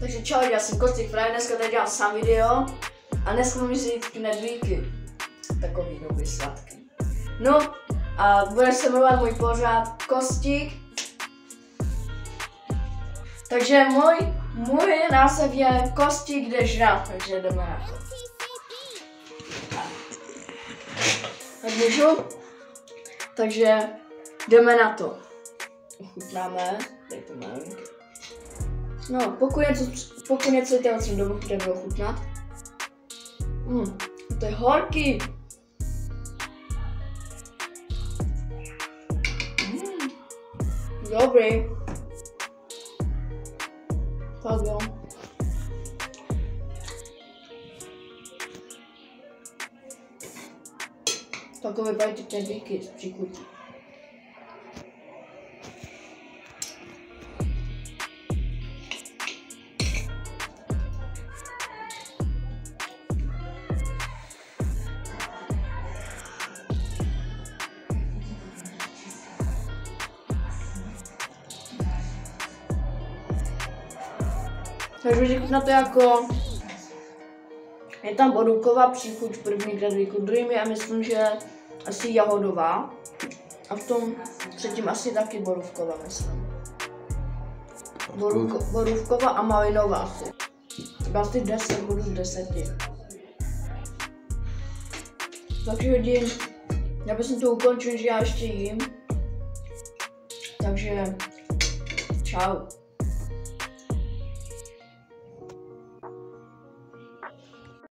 Takže čau, já jsem Kostik Fry, dneska tady dělám sám video a dneska mám si jít knedlíky. Takový dobrý sladký. No a bude se jmenovat můj pořád Kostik. Takže můj, můj název je Kostik jde žrát, takže jdeme na to. Tak můžu? Takže jdeme na to. Ochutnáme, to máme. No, po koniec, po koniec tego trendu, które było chutna. Mm, te horki! Mm, dobry. Padło. Pakowy bajty ten wielki jest przy. Takže to jako... Je tam borůvková příchuť první knedlíku, druhým je myslím, že asi jahodová. A v tom třetím asi taky borůvková, myslím. Borůvko, borůvková a malinová asi. Tak asi 10 budu z 10. Takže lidi, já bych to ukončil, že já ještě jím. Takže čau.